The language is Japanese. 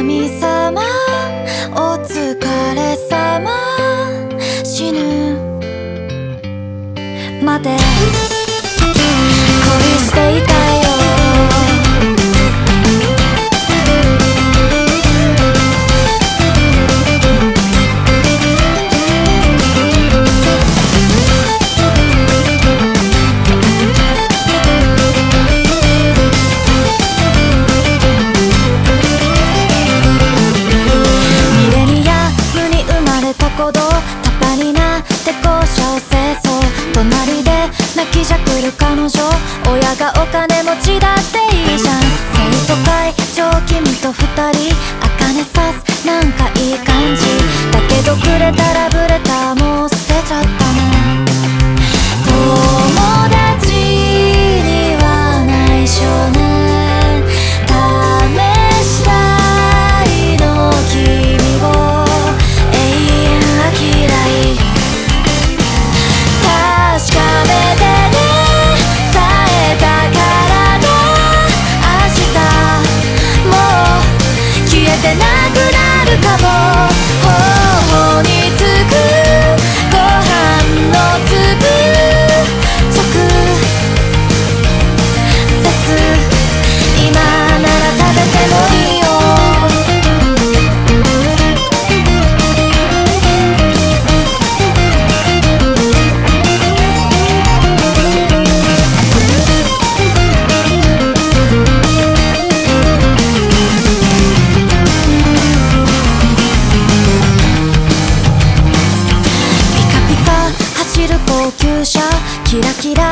神様お疲れ様死ぬ。待て。親がお金るかも。頬にキラキラ